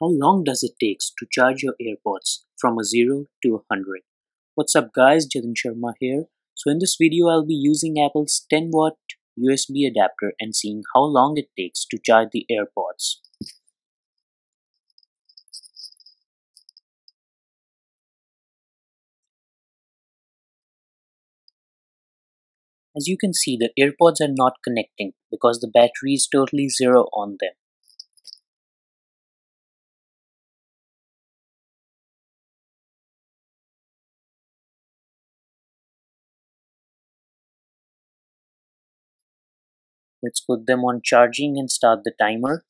How long does it take to charge your AirPods from a 0 to a 100? What's up guys, Jatin Sharma here. So in this video I'll be using Apple's 10 watt USB adapter and seeing how long it takes to charge the AirPods. As you can see the AirPods are not connecting because the battery is totally zero on them. Let's put them on charging and start the timer.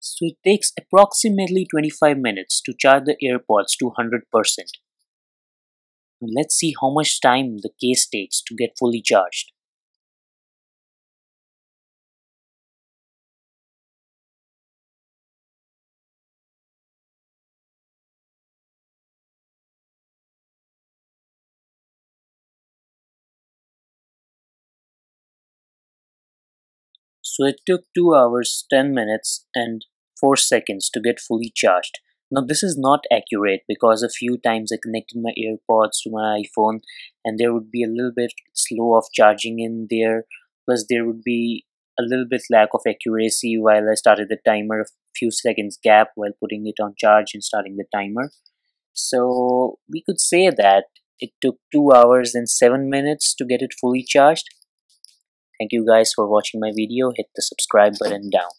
So it takes approximately 25 minutes to charge the AirPods to 100%. Let's see how much time the case takes to get fully charged. So it took 2 hours 10 minutes and 4 seconds to get fully charged. Now this is not accurate because a few times I connected my AirPods to my iPhone and there would be a little bit slow of charging in there plus there would be a little bit lack of accuracy while I started the timer a few seconds gap while putting it on charge and starting the timer. So we could say that it took 2 hours and 7 minutes to get it fully charged Thank you guys for watching my video. Hit the subscribe button down.